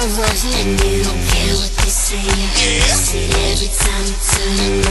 And you don't care what they say. Yeah. See every time you turn around,